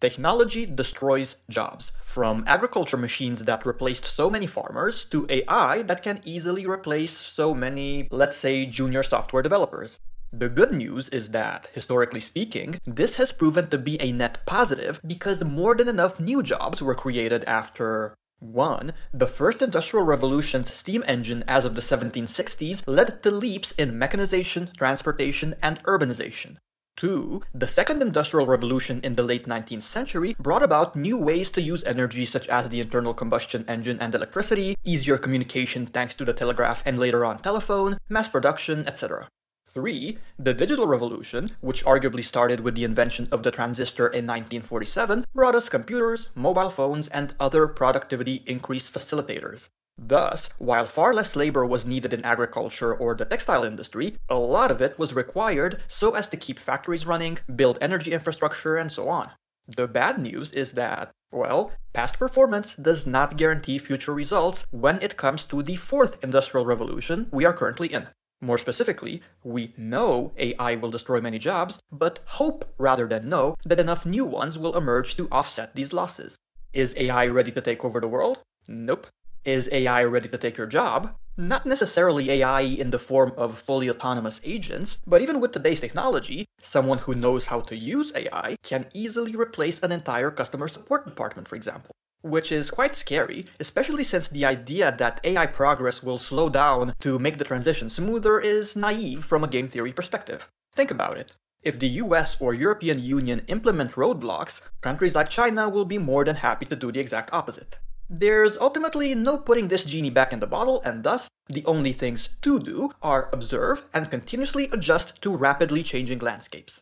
Technology destroys jobs, from agriculture machines that replaced so many farmers to AI that can easily replace so many, let's say, junior software developers. The good news is that, historically speaking, this has proven to be a net positive because more than enough new jobs were created after 1. The first industrial revolution's steam engine as of the 1760s led to leaps in mechanization, transportation, and urbanization. 2. The second industrial revolution in the late 19th century brought about new ways to use energy such as the internal combustion engine and electricity, easier communication thanks to the telegraph and later on telephone, mass production, etc. 3. The digital revolution, which arguably started with the invention of the transistor in 1947, brought us computers, mobile phones, and other productivity increase facilitators. Thus, while far less labor was needed in agriculture or the textile industry, a lot of it was required so as to keep factories running, build energy infrastructure, and so on. The bad news is that, well, past performance does not guarantee future results when it comes to the fourth industrial revolution we are currently in. More specifically, we know AI will destroy many jobs, but hope rather than know that enough new ones will emerge to offset these losses. Is AI ready to take over the world? Nope. Is AI ready to take your job? Not necessarily AI in the form of fully autonomous agents, but even with today's technology, someone who knows how to use AI can easily replace an entire customer support department, for example. Which is quite scary, especially since the idea that AI progress will slow down to make the transition smoother is naive from a game theory perspective. Think about it. If the US or European Union implement roadblocks, countries like China will be more than happy to do the exact opposite. There's ultimately no putting this genie back in the bottle, and thus, the only things to do are observe and continuously adjust to rapidly changing landscapes.